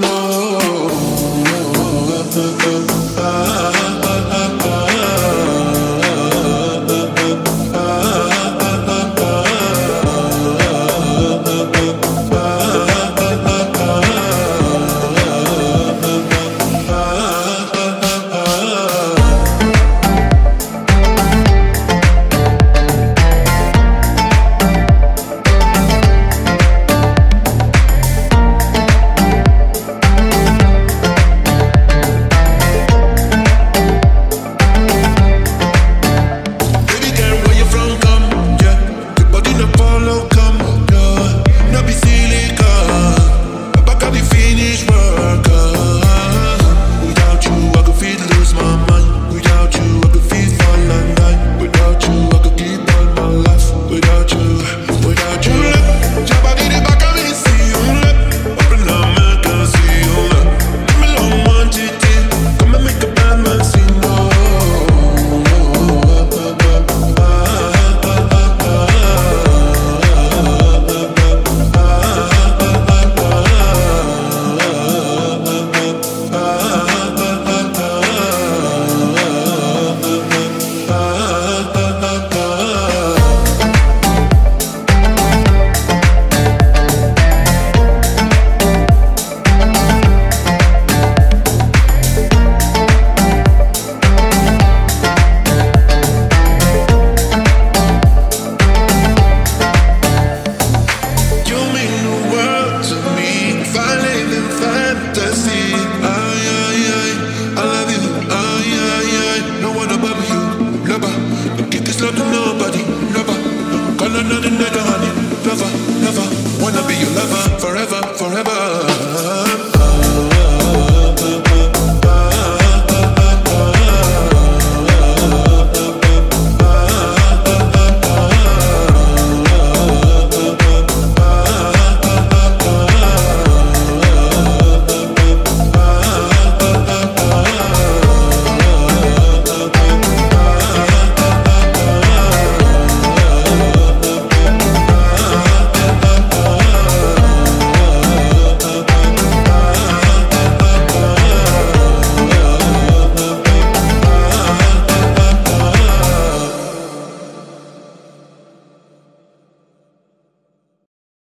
love. Nobody, never. Call another nigga, honey, lover, lover. Wanna be your lover forever, forever.